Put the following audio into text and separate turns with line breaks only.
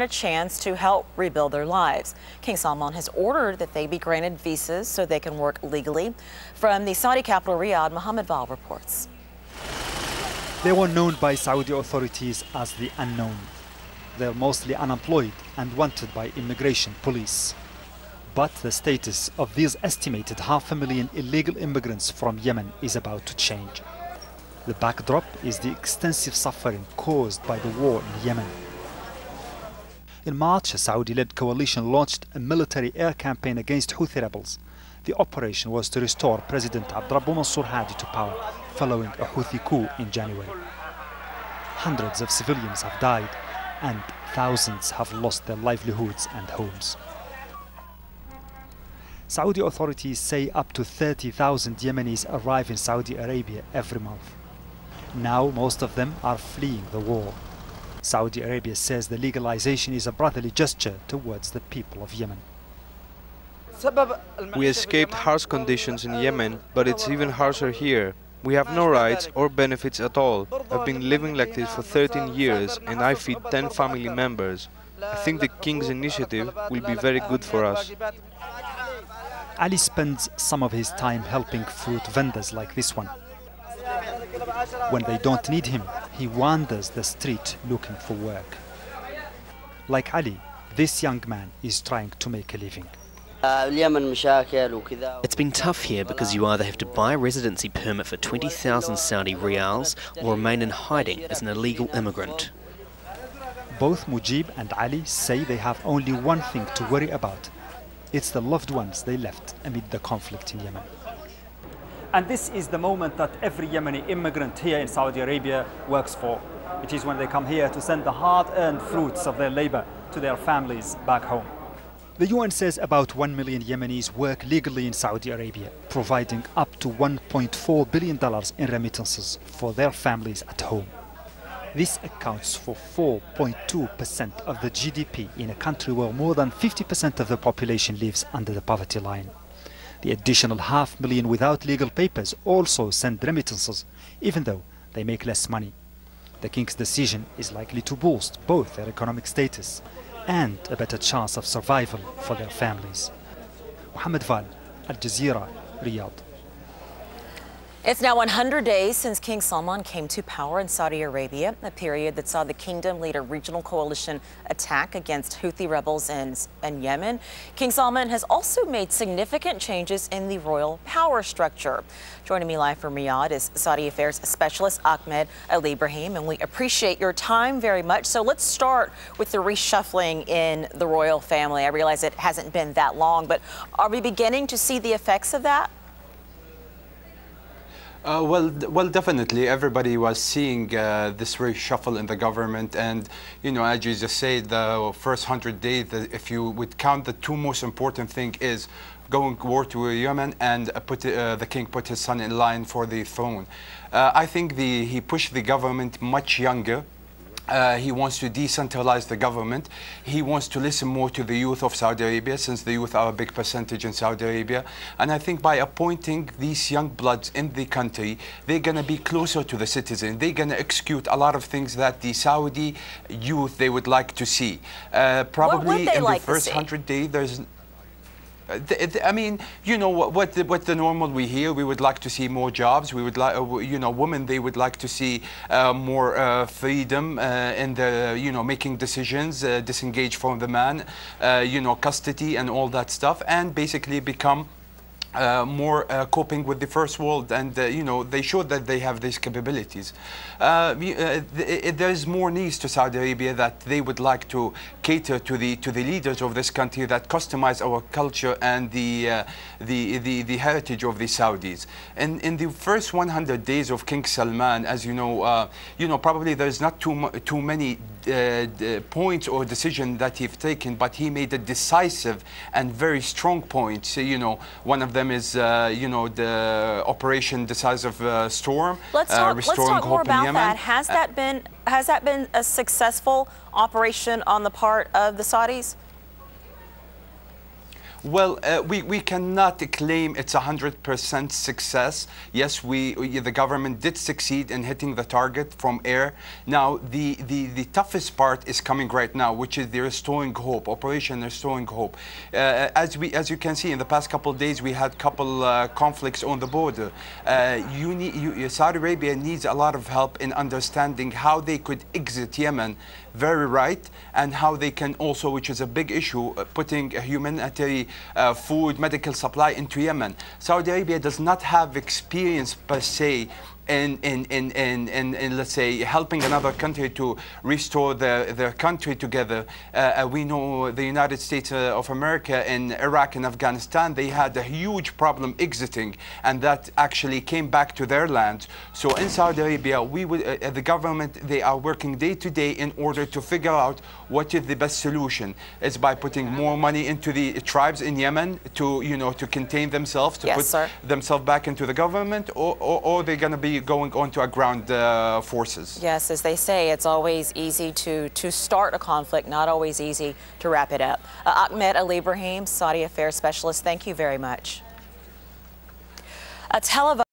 given a chance to help rebuild their lives. King Salman has ordered that they be granted visas so they can work legally. From the Saudi capital, Riyadh, Mohammed Vall reports.
They were known by Saudi authorities as the unknown. They're mostly unemployed and wanted by immigration police. But the status of these estimated half a million illegal immigrants from Yemen is about to change. The backdrop is the extensive suffering caused by the war in Yemen. In March, a Saudi-led coalition launched a military air campaign against Houthi rebels. The operation was to restore President Abdrabbu Mansur Hadi to power following a Houthi coup in January. Hundreds of civilians have died and thousands have lost their livelihoods and homes. Saudi authorities say up to 30,000 Yemenis arrive in Saudi Arabia every month. Now most of them are fleeing the war. Saudi Arabia says the legalization is a brotherly gesture towards the people of Yemen.
We escaped harsh conditions in Yemen, but it's even harsher here. We have no rights or benefits at all. I've been living like this for 13 years and I feed 10 family members. I think the King's initiative will be very good for us.
Ali spends some of his time helping fruit vendors like this one. When they don't need him, he wanders the street looking for work. Like Ali, this young man is trying to make a living.
It's been tough here because you either have to buy a residency permit for 20,000 Saudi riyals or remain in hiding as an illegal immigrant.
Both Mujib and Ali say they have only one thing to worry about. It's the loved ones they left amid the conflict in Yemen. And this is the moment that every Yemeni immigrant here in Saudi Arabia works for. It is when they come here to send the hard-earned fruits of their labor to their families back home. The UN says about 1 million Yemenis work legally in Saudi Arabia, providing up to $1.4 billion in remittances for their families at home. This accounts for 4.2% of the GDP in a country where more than 50% of the population lives under the poverty line. The additional half million without legal papers also send remittances, even though they make less money. The king's decision is likely to boost both their economic status and a better chance of survival for their families. Mohammed Vall, Al Jazeera, Riyadh.
It's now 100 days since King Salman came to power in Saudi Arabia, a period that saw the kingdom lead a regional coalition attack against Houthi rebels in, in, Yemen. King Salman has also made significant changes in the royal power structure. Joining me live from Riyadh is Saudi Affairs Specialist Ahmed Al Ibrahim, and we appreciate your time very much. So let's start with the reshuffling in the royal family. I realize it hasn't been that long, but are we beginning to see the effects of that?
Uh, well, well, definitely. Everybody was seeing uh, this reshuffle in the government, and you know, as you just said, the first hundred days, if you would count, the two most important thing is going war to Yemen and put uh, the king put his son in line for the throne. Uh, I think the, he pushed the government much younger uh, he wants to decentralize the government. He wants to listen more to the youth of Saudi Arabia, since the youth are a big percentage in Saudi Arabia. And I think by appointing these young bloods in the country, they're going to be closer to the citizen. They're going to execute a lot of things that the Saudi youth they would like to see. Uh, probably in
like
the first hundred days, there's I mean, you know what what the, what the normal we hear. We would like to see more jobs. We would like, uh, you know, women. They would like to see uh, more uh, freedom uh, in the, you know, making decisions, uh, disengage from the man, you know, custody and all that stuff, and basically become uh, more uh, coping with the first world and uh, you know they showed that they have these capabilities. Uh, uh, th there's more needs to Saudi Arabia that they would like to cater to the to the leaders of this country that customize our culture and the uh, the, the the heritage of the Saudis. And in the first 100 days of King Salman as you know you know probably there's not too too many points or decision that he's taken but he made a decisive and very strong point. So, you know one of them them is, uh, you know, the Operation Decisive uh, Storm.
Let's talk, let's talk more about that. Has that been has that been a successful operation on the part of the Saudis?
Well, uh, we, we cannot claim it's 100% success. Yes, we, we- the government did succeed in hitting the target from air. Now, the, the, the toughest part is coming right now, which is the Restoring Hope, Operation Restoring Hope. Uh, as, we, as you can see, in the past couple of days, we had a couple uh, conflicts on the border. Uh, you need, you, Saudi Arabia needs a lot of help in understanding how they could exit Yemen very right and how they can also, which is a big issue, uh, putting a humanitarian uh, food, medical supply into Yemen. Saudi Arabia does not have experience per se in, in, in, in, in, in, let's say, helping another country to restore their, their country together. Uh, uh, we know the United States uh, of America in Iraq and Afghanistan, they had a huge problem exiting, and that actually came back to their land. So in Saudi Arabia, we would, uh, uh, the government, they are working day to day in order to figure out what is the best solution. It's by putting more money into the tribes in Yemen to, you know, to contain themselves, to
Yes,
put
sir.
themselves back into the government, or, or, or they're going to be going on to our ground uh, forces.
Yes, as they say, it's always easy to, to start a conflict, not always easy to wrap it up. Uh, Ahmed Al Ibrahim, Saudi Affairs Specialist, thank you very much. A